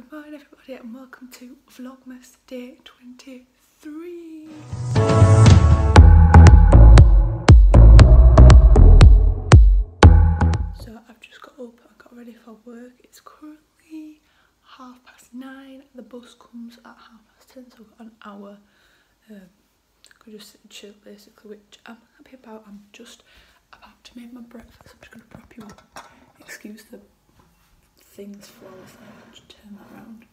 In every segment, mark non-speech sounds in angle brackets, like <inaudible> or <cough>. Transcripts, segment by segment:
Good morning everybody and welcome to Vlogmas Day 23. So I've just got up and got ready for work. It's currently half past nine. The bus comes at half past ten so I've got an hour. Um, I could just sit and chill basically which I'm happy about. I'm just about to make my breakfast. I'm just going to prop you up. Excuse the things flow if I to turn that around.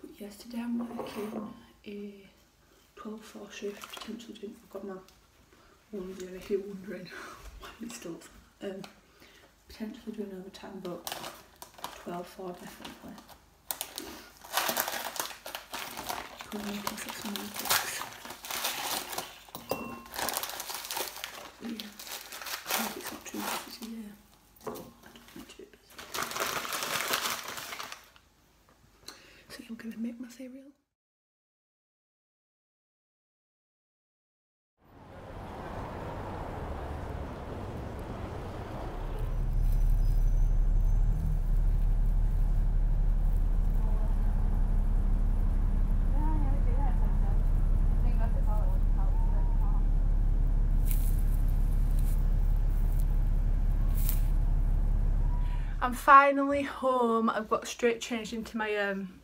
But yesterday I'm working a 12 hour shift, potentially doing, I've got my one if you're wondering <laughs> why it's still, um, potentially doing overtime, but 12 hour definitely. So I'm gonna make my cereal. I'm finally home. I've got straight changed into my um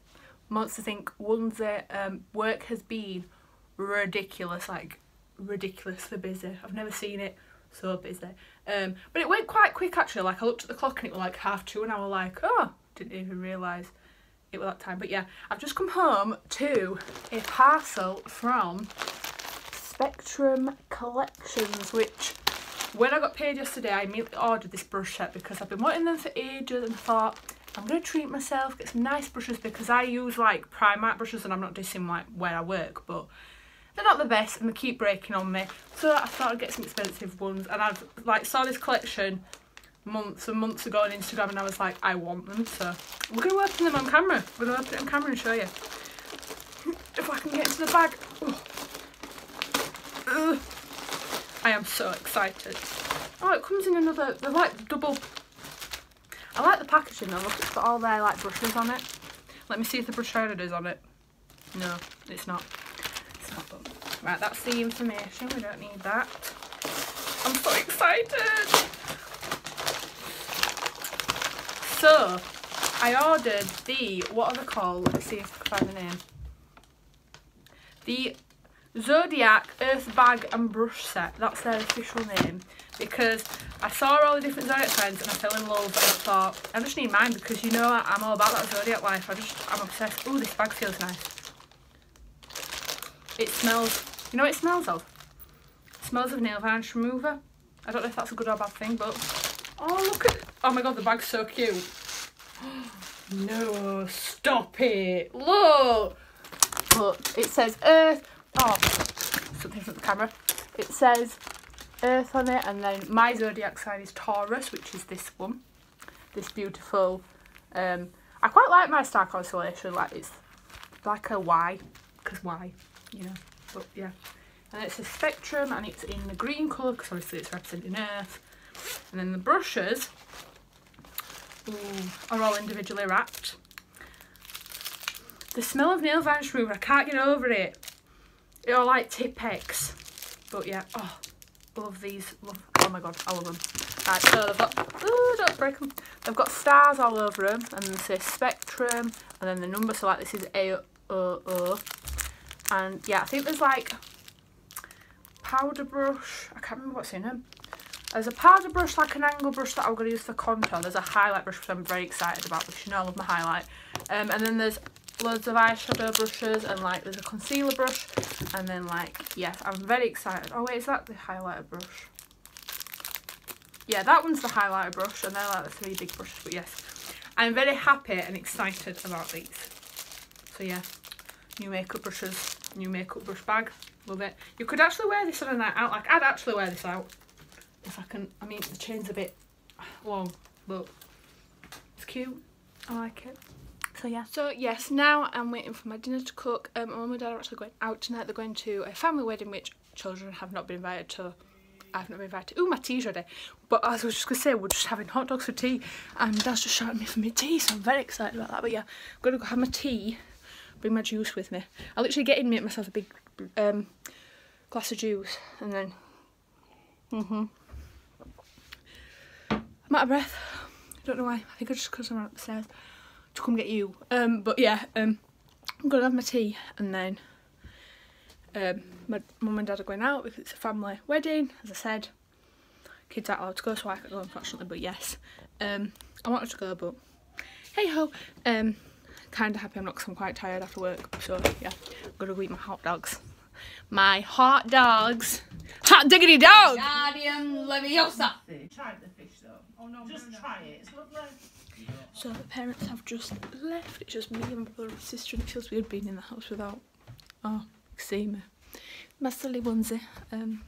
Monsters Inc onesie. Um, work has been ridiculous, like ridiculously busy. I've never seen it so busy. Um, but it went quite quick actually. Like I looked at the clock and it was like half two, and I was like, oh, didn't even realise it was that time. But yeah, I've just come home to a parcel from Spectrum Collections, which when I got paid yesterday, I immediately ordered this brush set because I've been wanting them for ages and thought I'm going to treat myself, get some nice brushes because I use like Primark brushes and I'm not dissing like where I work, but they're not the best and they keep breaking on me. So I thought I'd get some expensive ones and I've like saw this collection months and months ago on Instagram and I was like, I want them. So we're going to open them on camera. We're going to open it on camera and show you. <laughs> If I can get into the bag. Oh. Ugh. I am so excited. Oh, it comes in another, they're like double, I like the packaging though, look, it's got all their like brushes on it. Let me see if the brush header is on it. No, it's not. It's not done. Right, that's the information, we don't need that. I'm so excited! So, I ordered the, what are they called? Let's see if I can find the name. The Zodiac Earth Bag and Brush Set. That's their official name. Because I saw all the different Zodiac signs and I fell in love and I thought, I just need mine because you know I'm all about that Zodiac life. I just, I'm obsessed. Oh, this bag feels nice. It smells, you know what it smells of? It smells of nail varnish remover. I don't know if that's a good or bad thing, but... Oh, look at... Oh my god, the bag's so cute. <gasps> no, stop it. Look. Look, it says Earth oh, something from the camera. It says Earth on it, and then my zodiac sign is Taurus, which is this one. This beautiful. Um, I quite like my star constellation. Like it's like a Y, because Y, you know. But yeah, and it's a spectrum, and it's in the green colour because obviously it's representing Earth. And then the brushes ooh, are all individually wrapped. The smell of nail varnish remover, I can't get over it. They're all like Tipp-Ex. But yeah, oh, love these. Love, oh my god, I love them. Right, so they've got, ooh, don't break them. They've got stars all over them, and they say Spectrum, and then the number, so like this is A-O-O. And yeah, I think there's like powder brush, I can't remember what's in them. There's a powder brush, like an angle brush that I'm going to use for contour. There's a highlight brush, which I'm very excited about, which you know I love my highlight. Um, and then there's loads of eyeshadow brushes and like there's a concealer brush. And then like yes I'm very excited. Oh wait is that the highlighter brush? Yeah that one's the highlighter brush and they're like the three big brushes but yes. I'm very happy and excited about these. So yeah new makeup brushes new makeup brush bag. Love it. You could actually wear this on a night out. Like I'd actually wear this out if I can. I mean the chain's a bit <sighs> long but it's cute. I like it so yeah. So yes, now I'm waiting for my dinner to cook. Um, my mum and dad are actually going out tonight. They're going to a family wedding which children have not been invited to I've not been invited. Oh, my tea's ready. But as I was just going to say, we're just having hot dogs for tea. And Dad's just shouting me for my tea, so I'm very excited about that. But yeah, I'm to go have my tea, bring my juice with me. I literally get in make myself a big um, glass of juice and then... Mm-hmm. I'm out of breath. I don't know why. I think it's just because I'm upstairs to come get you. Um, but yeah, um, I'm going to have my tea and then um, my mum and dad are going out because it's a family wedding, as I said. Kids aren't allowed to go, so I can't go, unfortunately, but yes. Um, I wanted to go, but hey ho. Um, kind of happy I'm not because I'm quite tired after work, so yeah, I'm going to go eat my hot dogs. My hot dogs. Hot diggity dogs! Wingardium Leviosa. Try the fish though. Oh no, just try it. It's lovely. So the parents have just left. It's just me and my brother and sister, and it feels weird being in the house without. See me. My silly onesie. Um,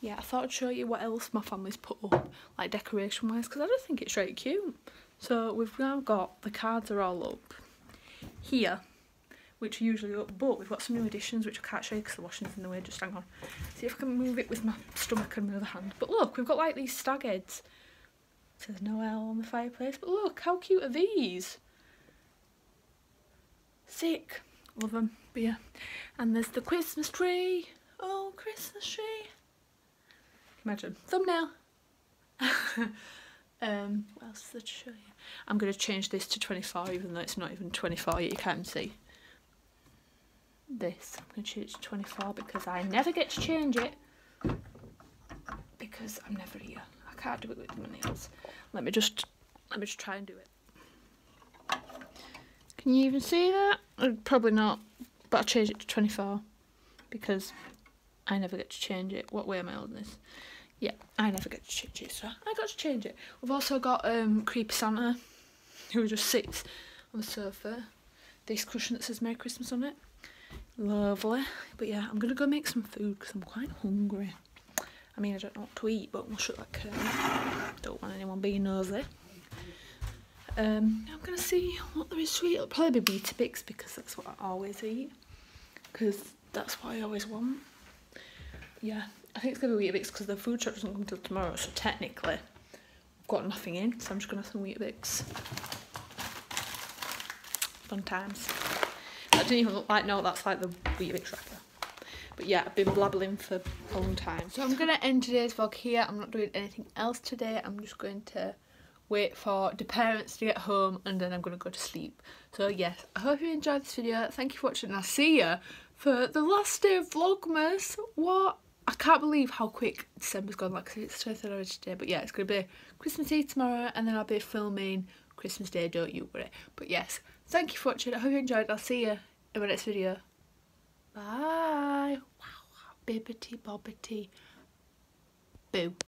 yeah, I thought I'd show you what else my family's put up, like decoration wise, because I just think it's really cute. So we've now got the cards are all up here, which are usually up, but we've got some new additions which I can't show you because the washing's in the way. Just hang on. See if I can move it with my stomach and my other hand. But look, we've got like these stag heads. Says Noel on the fireplace, but look, how cute are these? Sick. Love them. But yeah. And there's the Christmas tree. Oh, Christmas tree. Imagine. Thumbnail. <laughs> um, what else there to show you? I'm going to change this to 24 even though it's not even 24 yet, you can't see. This. I'm going to change it to 24 because I never get to change it. Because I'm never here. I can't do it with my nails. Let me just, let me just try and do it. Can you even see that? Probably not, but I'll change it to 24 because I never get to change it. What way am I holding this? Yeah, I never get to change it, so I got to change it. We've also got um, Creepy Santa, <laughs> who just sits on the sofa. This cushion that says Merry Christmas on it. Lovely. But yeah, I'm going to go make some food because I'm quite hungry. I mean, I don't know what to eat, but we'll shut that curtain. Don't want anyone being nosy. Um, I'm going to see what there is to eat. It'll probably be Weetabix because that's what I always eat. Because that's what I always want. Yeah, I think it's going to be Weetabix because the food truck doesn't come till tomorrow. So technically, I've got nothing in. So I'm just going to have some Weetabix. Fun times. I didn't even look like, no, that's like the Weetabix wrapper. But yeah, I've been blabbling for a long time. So I'm going to end today's vlog here. I'm not doing anything else today. I'm just going to wait for the parents to get home and then I'm going to go to sleep. So yes, I hope you enjoyed this video. Thank you for watching and I'll see you for the last day of Vlogmas. What? I can't believe how quick December's gone. Like, it's 23rd already today. But yeah, it's going to be Christmas Eve tomorrow and then I'll be filming Christmas Day, don't you worry. But yes, thank you for watching. I hope you enjoyed. I'll see you in my next video. Bye. Bibbity bobbity. Boo.